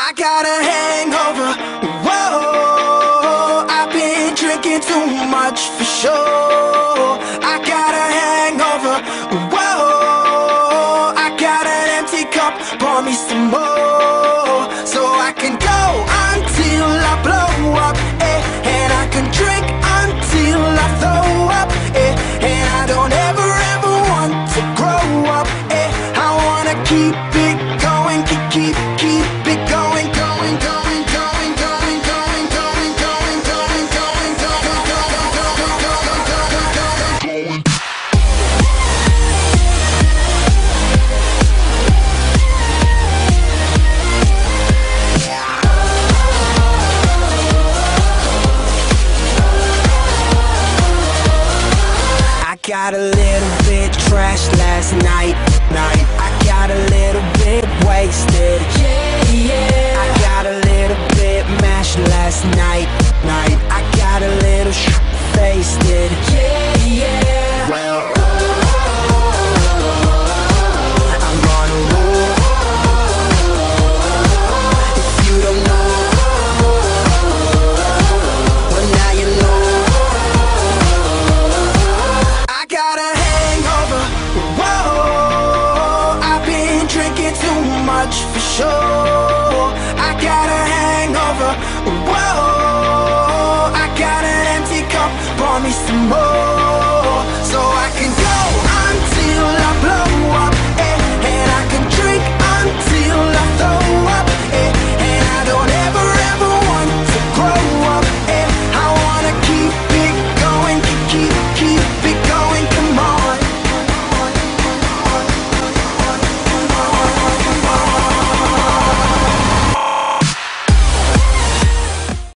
I got a hangover. Whoa, I've been drinking too much for sure. I got a hangover. Whoa, I got an empty cup. Pour me some more so I can go until I blow up. Eh, and I can drink until I throw up. Eh, and I don't ever ever want to grow up. Eh, I wanna keep it got a little bit trash last night, night. I got a little bit wasted, yeah, yeah. I got a little bit mashed last night, night. I got a little. show. I got a hangover. Whoa, I got an empty cup. Pour me some more.